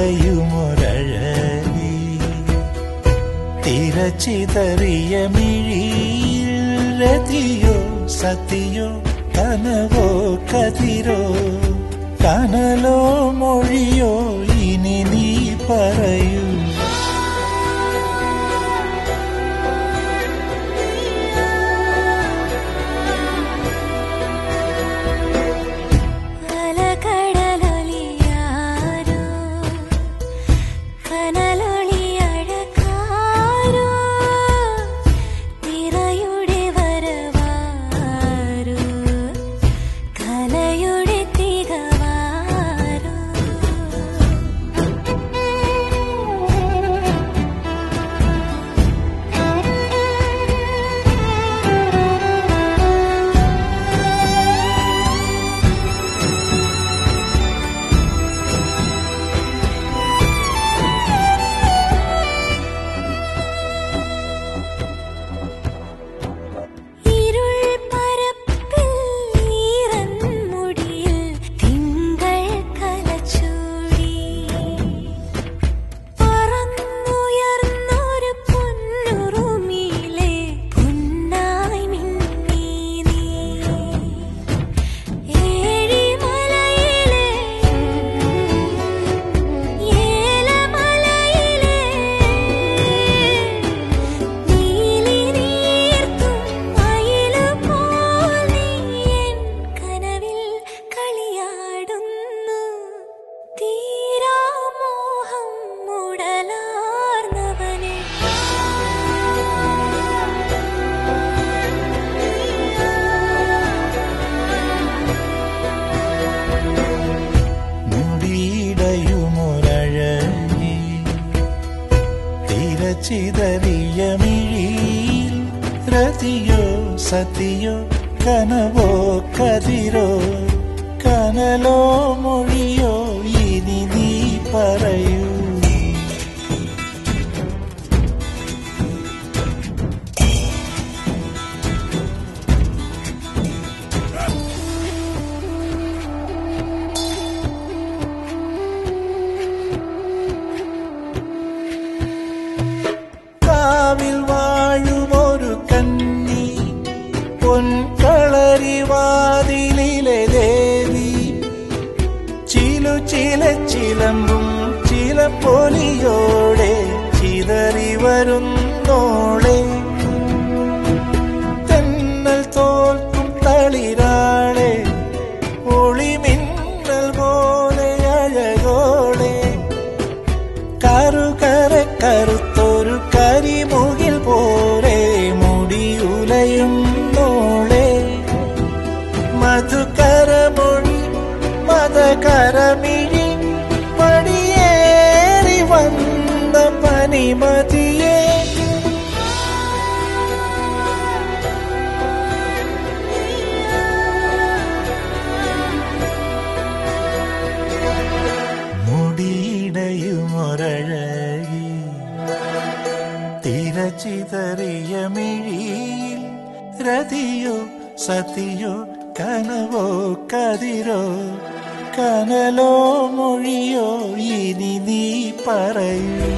മുടിയിടയുമൊരഴകി തിരച്ചിതറിയ മിഴിയിൽ രതിയോ സതിയോ കനവോ കതിരോ കനലോ മൊഴിയോ ഇനി നീ പറയൂ. തിരച്ചിതറിയ മിഴിയിൽ രതിയോ സതിയോ കനവോ കതിരോ? കനലോ മൊഴിയോ ഇനി നീ പറയൂ. പൊൻകളരിവാതിലിലെ ദേവി ചിലു ചില ചിലമ്പും ചില പൊലിയോടെ ചിതറി വരുന്നോളെ. മതകരമിഴി പടിയേറി വന്ന പനിമതിയേ. മുടിയിടയുമൊരഴകി തിരച്ചിതറിയ മിഴിയിൽ രതിയോ സതിയോ കനവോ കതിരോ കനലോ മൊഴിയോ ഇനി നീ പറയൂ.